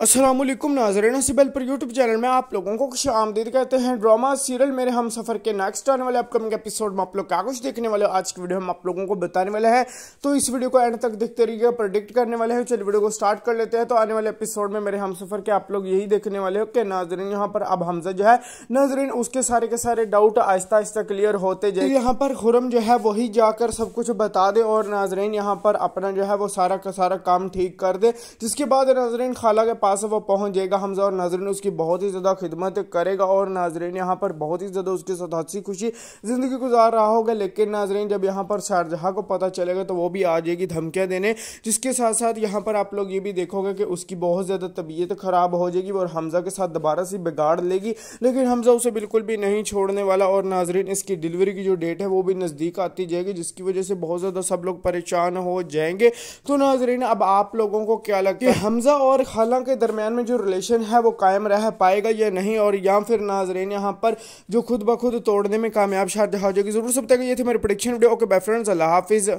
असलम नाजरीन सिबल पर YouTube channel में आप लोगों को खुश आमदीद कहते हैं। ड्रामा, सीरियल मेरे हम सफ़र के नेक्स्ट आने वाले अपकमिंग एपिसोड में आप लोग क्या कुछ देखने वाले आज की वीडियो हम आप लोगों को बताने वाले हैं। तो इस वीडियो को एंड तक देखते रहिए प्रोडिक्ट करने वाले हैं। चलिए वीडियो को स्टार्ट कर लेते हैं। तो आने वाले एपिसोड में मेरे हम सफ़र के आप लोग यही देखने वाले हो कि नाजरीन, यहाँ पर अब हमजा जो है, नाजरीन, उसके सारे के सारे डाउट आहिस्ता आहिस्ता क्लियर होते जाए। तो यहाँ पर खुरम जो है, वही जाकर सब कुछ बता दे और नाजरीन, यहाँ पर अपना जो है, वो सारा का सारा काम ठीक कर दे। जिसके बाद नाजरीन, खाला के पास वो पहुँच जाएगा हमजा और नाजरीन, उसकी बहुत ही ज़्यादा खिदमत करेगा और नाजरीन यहाँ पर बहुत ही ज़्यादा उसके साथ हँसी खुशी ज़िंदगी गुजार रहा होगा। लेकिन नाजरीन, जब यहाँ पर शारजहाँ को पता चलेगा तो वो भी आ जाएगी धमकियाँ देने, जिसके साथ साथ यहाँ पर आप लोग ये भी देखोगे कि उसकी बहुत ज़्यादा तबीयत ख़राब हो जाएगी और हमजा के साथ दोबारा से बिगाड़ लेगी। लेकिन हमजा उसे बिल्कुल भी नहीं छोड़ने वाला और नाजरीन, इसकी डिलीवरी की जो डेट है, वो भी नज़दीक आती जाएगी, जिसकी वजह से बहुत ज़्यादा सब लोग परेशान हो जाएँगे। तो नाजरीन, अब आप लोगों को क्या लगता है हमजा और खाला के दरमियान में जो रिलेशन है वो कायम रह पाएगा या नहीं? और या फिर नाजरीन, यहाँ पर जो खुद ब खुद तोड़ने में कामयाब शायद हो जाएगी ज़रूर सब तक। ये थे मेरे production video okay bye friends अल्लाह हाफिज़।